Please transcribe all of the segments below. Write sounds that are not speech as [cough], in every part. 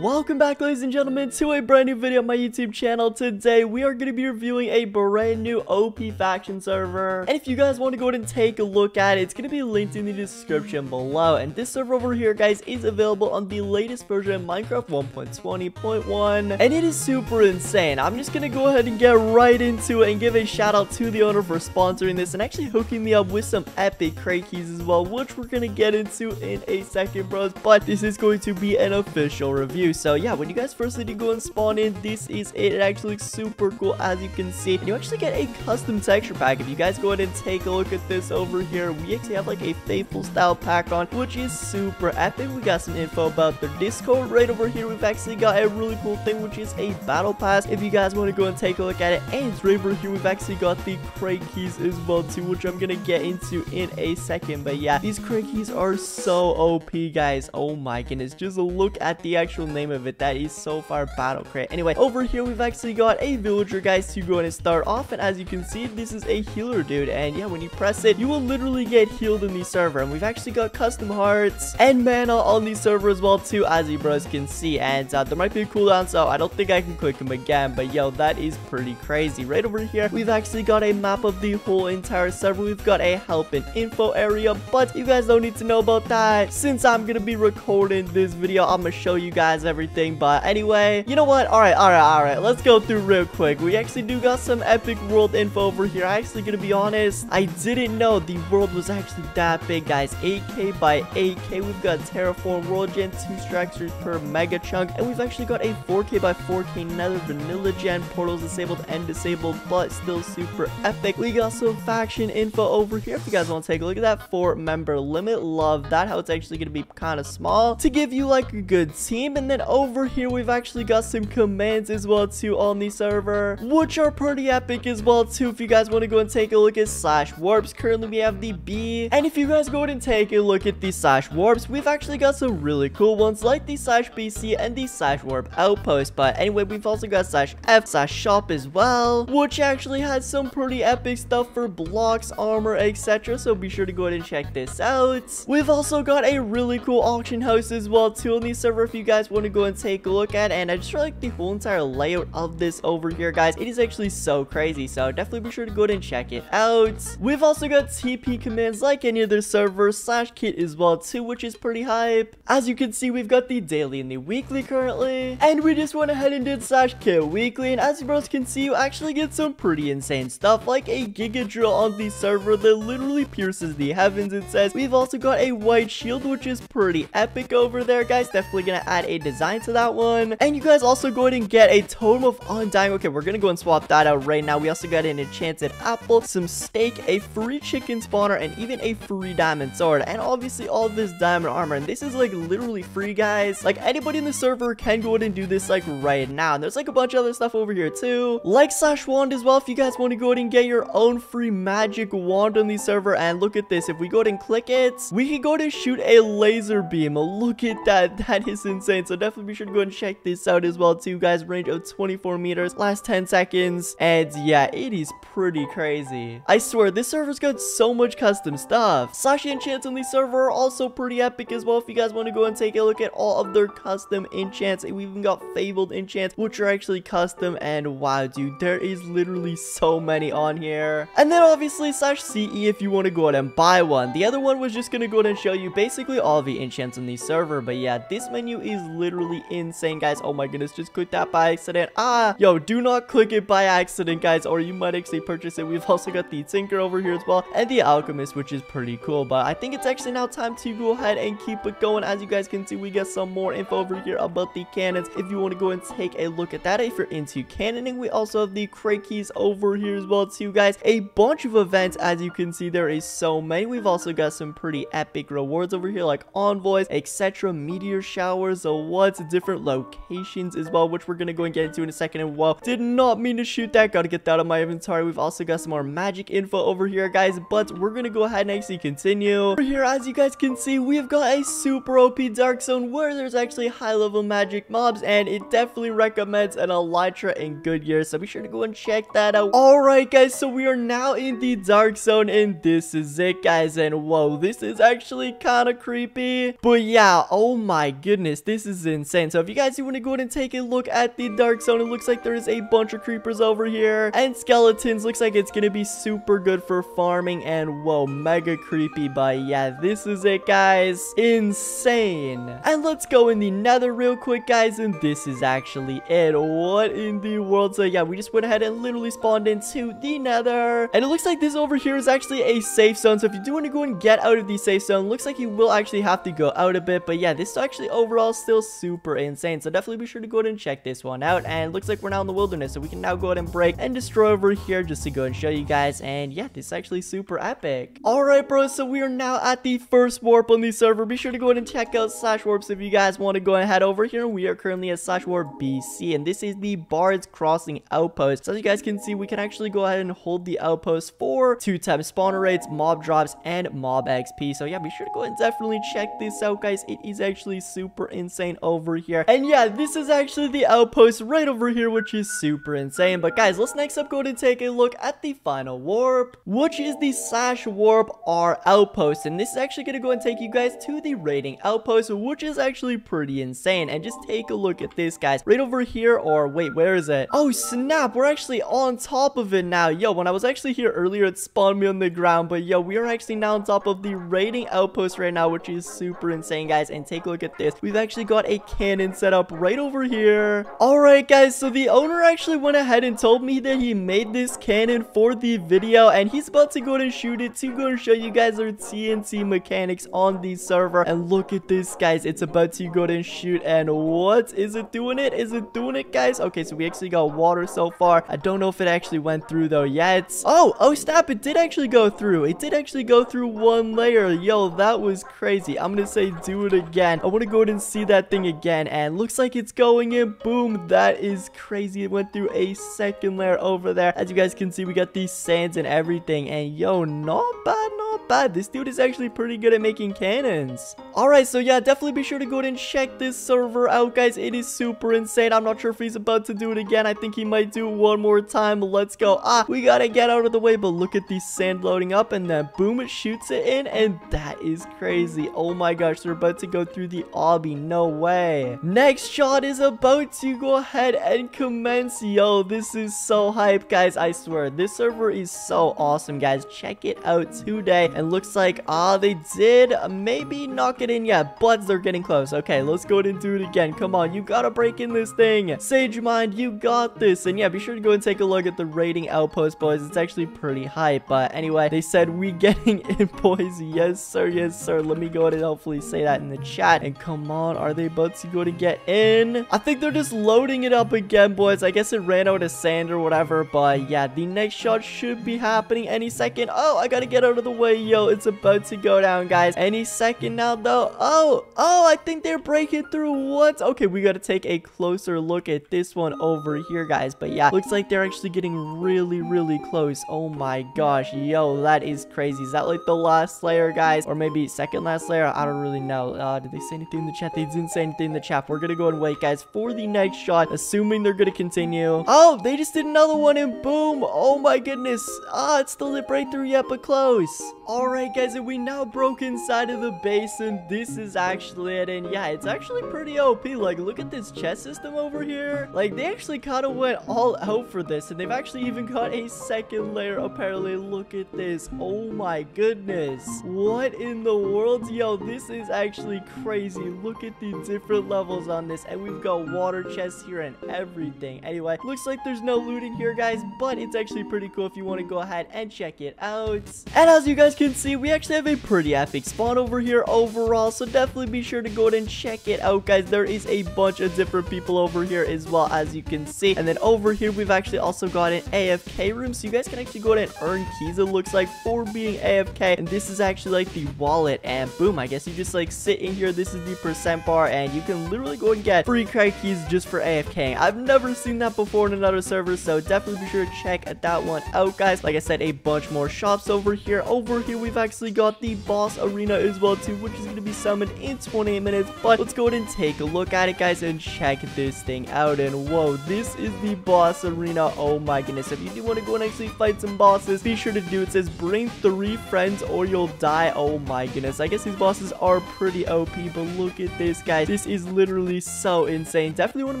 Welcome back ladies and gentlemen to a brand new video on my YouTube channel. Today we are going to be reviewing a brand new OP faction server. And if you guys want to go ahead and take a look at it, it's going to be linked in the description below. And this server over here guys is available on the latest version of Minecraft 1.20.1. And it is super insane. I'm just going to go ahead and get right into it and give a shout out to the owner for sponsoring this and actually hooking me up with some epic crate keys as well, which we're going to get into in a second bros. But this is going to be an official review. So yeah, when you guys first need to go and spawn in, this is it. It actually looks super cool as you can see. And you actually get a custom texture pack. If you guys go ahead and take a look at this over here, we actually have like a faithful style pack on, which is super epic. We got some info about their Discord right over here. We've actually got a really cool thing, which is a battle pass. If you guys want to go and take a look at it, and it's right over here, we've actually got the crate keys as well too, which I'm gonna get into in a second. But yeah, these crate keys are so OP, guys. Oh my goodness, just look at the actual name of it. That is so far battle crate. Anyway, over here, we've actually got a villager, guys, to go and start off. And as you can see, this is a healer, dude. And yeah, when you press it, you will literally get healed in the server. And we've actually got custom hearts and mana on the server as well, too, as you bros can see. And uh, there might be a cooldown, so I don't think I can click him again. But yo, that is pretty crazy. Right over here, we've actually got a map of the whole entire server. We've got a help and info area, but you guys don't need to know about that. Since I'm going to be recording this video, I'm going to show you guys everything. But anyway, you know what? All right, all right, all right. Let's go through real quick. We actually do got some epic world info over here. I actually gonna be honest, I didn't know the world was actually that big, guys. 8k by 8k. We've got terraform world gen, two structures per mega chunk, and we've actually got a 4k by 4k nether vanilla gen, portals disabled and disabled, but still super epic. We got some faction info over here. If you guys want to take a look at that, four member limit. Love that. How it's actually gonna be kind of small to give you like a good team, and then over here we've actually got some commands as well too on the server which are pretty epic as well too if you guys want to go and take a look at slash warps. Currently we have the b. And if you guys go and take a look at the slash warps we've actually got some really cool ones like the slash bc and the slash warp outpost. But anyway we've also got slash f slash shop as well which actually has some pretty epic stuff for blocks armor etc so be sure to go ahead and check this out. We've also got a really cool auction house as well too on the server if you guys want to go and take a look at and I just really like the whole entire layout of this over here guys it is actually so crazy so definitely be sure to go ahead and check it out. We've also got TP commands like any other server slash kit as well too which is pretty hype. As you can see we've got the daily and the weekly currently and we just went ahead and did slash kit weekly and as you bros can see you actually get some pretty insane stuff like a giga drill on the server that literally pierces the heavens it says. We've also got a white shield which is pretty epic over there guys definitely gonna add a design to that one. And you guys also go ahead and get a totem of undying. Okay we're gonna go and swap that out right now. We also got an enchanted apple some steak a free chicken spawner and even a free diamond sword. And obviously all this diamond armor. And this is like literally free guys. Like anybody in the server can go ahead and do this like right now. And there's like a bunch of other stuff over here too. Like slash wand as well if you guys want to go ahead and get your own free magic wand on the server. And look at this. If we go ahead and click it we can go to shoot a laser beam. Look at that. [laughs] That is insane. So definitely be sure to go and check this out as well too guys. Range of 24 meters last 10 seconds and yeah it is pretty crazy. I swear this server's got so much custom stuff. Sashi enchants on the server are also pretty epic as well if you guys want to go and take a look at all of their custom enchants. We even got fabled enchants which are actually custom and wow dude there is literally so many on here. And then obviously slash ce if you want to go ahead and buy one. The other one was just gonna go ahead and show you basically all the enchants on the server but yeah this menu is literally insane guys. Oh my goodness just click that by accident. Ah yo do not click it by accident guys or you might actually purchase it. We've also got the tinker over here as well and the alchemist which is pretty cool but i think it's actually now time to go ahead and keep it going. As you guys can see we got some more info over here about the cannons. If you want to go and take a look at that if you're into cannoning we also have the crate keys over here as well too guys. A bunch of events as you can see there is so many. We've also got some pretty epic rewards over here like envoys etc meteor showers so what's different locations as well which we're gonna go and get into in a second. And whoa did not mean to shoot that gotta get that of my inventory. We've also got some more magic info over here guys but we're gonna go ahead and actually continue. Over here as you guys can see we've got a super op dark zone where there's actually high level magic mobs and it definitely recommends an elytra in Goodyear. so be sure to go and check that out. All right guys so we are now in the dark zone and this is it guys and whoa this is actually kind of creepy. But yeah oh my goodness this is insane. So if you guys do want to go ahead and take a look at the dark zone, it looks like there is a bunch of creepers over here and skeletons. Looks like it's going to be super good for farming and whoa, mega creepy. But yeah, this is it, guys. Insane. And let's go in the nether real quick, guys. And this is actually it. What in the world? So yeah, we just went ahead and literally spawned into the nether. And it looks like this over here is actually a safe zone. So if you do want to go and get out of the safe zone, looks like you will actually have to go out a bit. But yeah, this is actually overall still super insane. So definitely be sure to go ahead and check this one out. And looks like we're now in the wilderness. So we can now go ahead and break and destroy over here just to go and show you guys. And yeah, this is actually super epic. Alright, bro, So we are now at the first warp on the server. Be sure to go ahead and check out slash warps if you guys want to go ahead over here. We are currently at slash warp BC. And this is the Bard's Crossing outpost. So as you guys can see, we can actually go ahead and hold the outpost for two times spawner rates, mob drops, and mob XP. So yeah, be sure to go and definitely check this out, guys. It is actually super insane over here. And yeah, this is actually the outpost right over here, which is super insane. But guys, let's next up go to take a look at the final warp, which is the slash warp R outpost. And this is actually going to go and take you guys to the raiding outpost, which is actually pretty insane. And just take a look at this, guys. Right over here, or wait, where is it? Oh, snap. We're actually on top of it now. Yo, when I was actually here earlier, it spawned me on the ground. But yo, we are actually now on top of the raiding outpost right now, which is super insane, guys. And take a look at this. We've actually got a cannon set up right over here. Alright, guys. So the owner actually went ahead and told me that he made this cannon for the video. And he's about to go and shoot it to go and show you guys our TNT mechanics on the server. And look at this, guys. It's about to go and shoot. And what? Is it doing it? Is it doing it, guys? Okay, so we actually got water so far. I don't know if it actually went through, though, yet. Oh, oh, snap. It did actually go through. It did actually go through one layer. Yo, that was crazy. I'm gonna say do it again. I want to go ahead and see that thing again. And looks like it's going in. Boom. That is crazy. It went through a second layer over there. As you guys can see, we got these sands and everything. And yo, not bad, not bad. This dude is actually pretty good at making cannons. Alright, so yeah, definitely be sure to go ahead and check this server out, guys. It is super insane. I'm not sure if he's about to do it again. I think he might do it one more time. Let's go. Ah, we gotta get out of the way. But look at these sand loading up. And then boom, it shoots it in. And that is crazy. Oh my gosh, they're about to go through the obby. No way. Next shot is about to go ahead and commence. Yo, this is so hype, guys. I swear, this server is so awesome, guys. Check it out today. And looks like, ah, they did maybe knock it in yet, but they're getting close. Okay, let's go ahead and do it again. Come on, you gotta break in this thing. Sage Mind, you got this. And yeah, be sure to go and take a look at the raiding outpost, boys. It's actually pretty high, But anyway, they said we [laughs] getting in, boys. Yes, sir. Yes, sir. Let me go ahead and hopefully say that in the chat. And come on, are they about to go to get in? I think they're just loading it up again, boys. I guess it ran out of sand or whatever. But yeah, the next shot should be happening any second. Oh, I gotta get out of the way, yo. It's about to go down, guys. Any second now, though. Oh, oh, I think they're breaking through. What? Okay, we gotta take a closer look at this one over here, guys. But yeah, looks like they're actually getting really, really close. Oh my gosh, yo, that is crazy. Is that like the last layer, guys? Or maybe second last layer? I don't really know. Uh, did they say anything in the chat? They didn't say anything in the chat. We're gonna go and wait, guys, for the next shot, assuming they're gonna continue. Oh, they just did another one and boom. Oh my goodness. Ah, it's still lit breakthrough yet, but close. Alright, guys, and we now broke inside of the base, and this is actually it. And yeah, it's actually pretty OP. Like, look at this chest system over here. Like, they actually kind of went all out for this, and they've actually even got a second layer, apparently. Look at this. Oh my goodness. What in the world? Yo, this is actually crazy. Look at the different levels on this, and we've got water chests here and everything. Anyway, looks like there's no looting here, guys, but it's actually pretty cool if you want to go ahead and check it out. And as you guys can see, we actually have a pretty epic spawn over here overall, so definitely be sure to go ahead and check it out, guys. There is a bunch of different people over here as well, as you can see. And then over here, we've actually also got an AFK room, so you guys can actually go ahead and earn keys, it looks like, for being AFK. And this is actually like the wallet, and boom, I guess you just like sit in here. This is the percent bar, and you can literally go and get free credit keys just for AFK. I've never seen that before in another server, so definitely be sure to check that one out, guys. Like I said, a bunch more shops over here. Over here, we've actually got the boss arena as well too, which is going to be summoned in 28 minutes. But let's go ahead and take a look at it, guys, and check this thing out. And whoa, this is the boss arena. Oh my goodness. If you do want to go and actually fight some bosses, be sure to do it. says bring three friends or you'll die. Oh my goodness. I guess these bosses are pretty OP, but look at this, guys. This is literally so insane. Definitely one of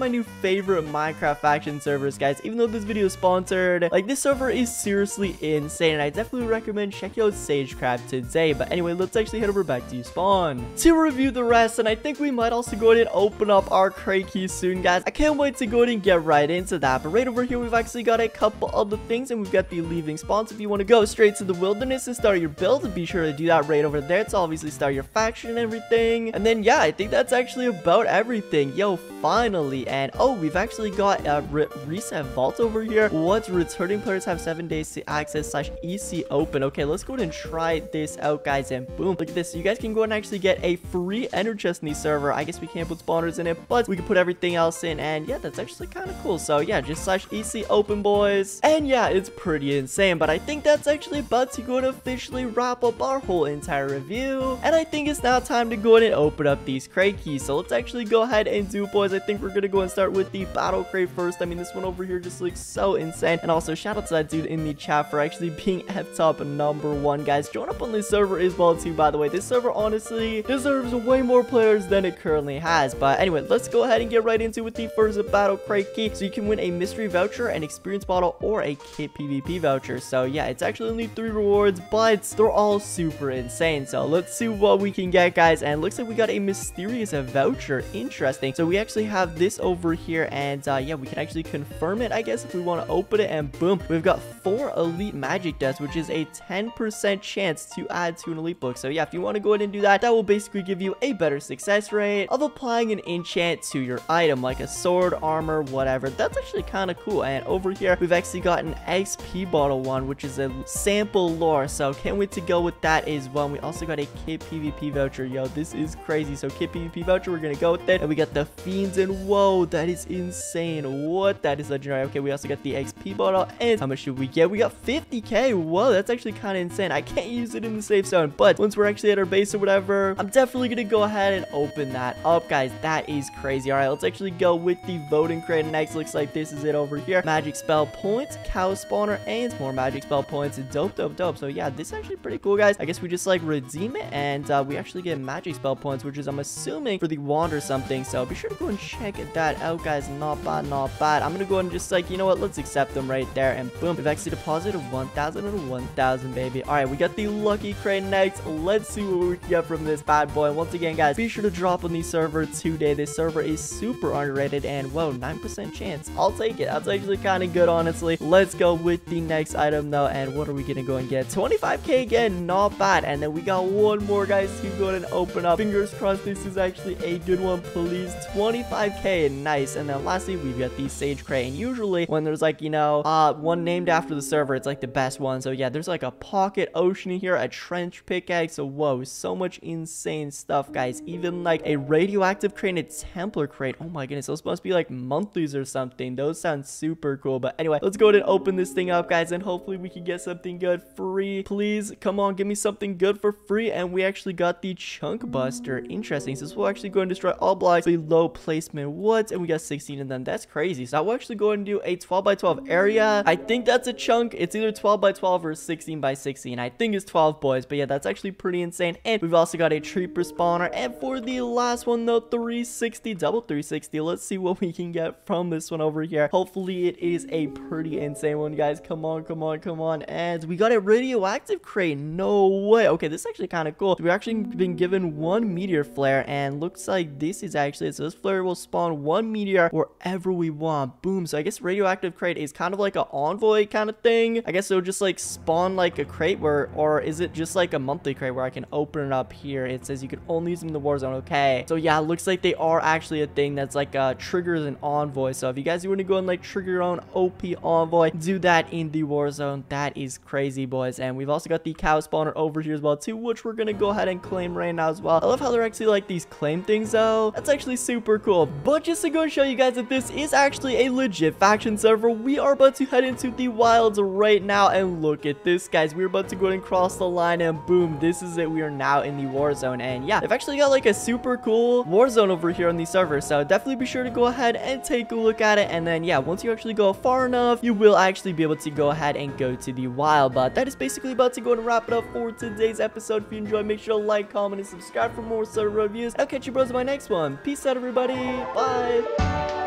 my new favorite Minecraft faction servers, guys. Even though this video is sponsored, like this server is seriously insane, and I definitely recommend checking out Sagecraft today. But anyway, let's actually head over back to spawn to review the rest, and I think we might also go ahead and open up our crate key soon, guys. I can't wait to go ahead and get right into that. But right over here, we've actually got a couple of the things, and we've got the leaving spawns. If you want to go straight to the wilderness and start your build, be sure to do that right over there to obviously start your faction and everything. And then, yeah, I think that's actually about everything. Yo, finally. And, oh, we've actually got a re reset vault over here. What? Returning players have seven days to access slash EC open. Okay, let's go ahead and try this out, guys. And boom, look at this. You guys can go and actually get a free ender chest in the server. I guess we can't put spawners in it, but we can put everything else in. And yeah, that's actually kind of cool. So yeah, just slash EC open, boys. And yeah, it's pretty insane. But I think that's actually about to go and officially wrap up our whole entire review. And I think it's now time to go ahead and open up these crate keys. So let's actually go ahead and do, boys. I think we're going to go and start with the battle crate first. I mean, this one over here just looks so insane. And also, shout out to that dude in the chat for actually [laughs] being F top number one, guys. Join up on this server as well, too, by the way. This server, honestly, deserves way more players than it currently has. But anyway, let's go ahead and get right into with the first battle crate key. So you can win a mystery voucher, an experience bottle, or a kit PvP voucher. So yeah, it's actually only three rewards, but they're all super insane. So let's see what we can get, guys. And looks like we got a mysterious voucher. Interesting. So we actually have this over here, and uh, yeah, we can actually confirm it, I guess, if we want to open it. And boom, we've got four elite magic dust, which is a 10% chance to add to an elite book. So yeah, if you want to go ahead and do that, that will basically give you a better success rate of applying an enchant to your item, like a sword, armor, whatever. That's actually kind of cool. And over here, we've actually got an XP bottle one, which is a sample lore. So can't wait to go with that as well. And we also got a kit PvP voucher. Yo, this is crazy. So kit PvP voucher, we're going to go with it. And we got the fiends and whoa, that is insane. What? That is legendary. Okay, we also got the XP bottle. And how much should we get? We got 50k. Whoa, that's actually kind of insane. I can't use it in the safe zone. But once we're actually at our base or whatever, I'm definitely to go ahead and open that up, guys. That is crazy. All right, let's actually go with the voting crate. Next, looks like this is it over here. Magic spell points, cow spawner, and more magic spell points. Dope, dope, dope. So yeah, this is actually pretty cool, guys. I guess we just like redeem it and uh, we actually get magic spell points, which is I'm assuming for the wand or something. So be sure to go and check that out, guys. Not bad, not bad. I'm gonna go and just like, you know what? Let's accept them right there. And boom, we've actually deposited 1,000 and 1,000, baby. All right, we got the lucky Crate next. Let's see what we get from this bad boy. Once again, guys, be sure to drop on the server today. This server is super underrated and whoa, 9% chance. I'll take it. That's actually kind of good, honestly. Let's go with the next item though. And what are we gonna go and get? 25k again, not bad. And then we got one more, guys, to go and open up. Fingers crossed this is actually a good one, please. 25k, nice. And then lastly, we've got the Sage Crate. Usually when there's like, you know, uh, one named after the server, it's like the best one. So yeah, there's like a pocket ocean here, a trench pickaxe. So whoa, so much insane stuff, guys. Even like a radioactive crate and a Templar crate. Oh my goodness, those must be like monthlies or something. Those sound super cool. But anyway, let's go ahead and open this thing up, guys. And hopefully we can get something good free. Please, come on, give me something good for free. And we actually got the Chunk Buster. Interesting. So this will actually go and destroy all blocks below placement woods. And we got 16 of them. That's crazy. So I will actually go and do a 12 by 12 area. I think that's a chunk. It's either 12 by 12 or 16 by 16. I think it's 12 boys. But yeah, that's actually pretty insane. And we've also got a Creeper spawner. And for the last one, though, 360, double 360. Let's see what we can get from this one over here. Hopefully it is a pretty insane one, guys. Come on, come on, come on. And we got a radioactive crate. No way. Okay, this is actually kind of cool. We've actually been given one meteor flare. And looks like this is actually, so this flare will spawn one meteor wherever we want. Boom. So I guess radioactive crate is kind of like an envoy kind of thing. I guess it'll just like spawn like a crate where, or is it just like a monthly crate where I can open it up here? It says you can only use them in the war zone. Okay. So yeah, looks like they are actually a thing that's like uh, triggers an envoy. So if you guys want to go and like trigger your own OP envoy, do that in the war zone. That is crazy, boys. And we've also got the cow spawner over here as well too, which we're gonna go ahead and claim right now as well. I love how they're actually like these claim things though. That's actually super cool. But just to go and show you guys that this is actually a legit faction server, we are about to head into the wilds right now. And look at this, guys. We're about to go and cross the line and boom, this is it. We are now in the war zone. And yeah, they've actually got like a super cool war zone over here on the server. So definitely be sure to go ahead and take a look at it. And then yeah, once you actually go far enough, you will actually be able to go ahead and go to the wild. But that is basically about to go and wrap it up for today's episode. If you enjoyed, make sure to like, comment, and subscribe for more server reviews. I'll catch you bros in my next one. Peace out, everybody. Bye.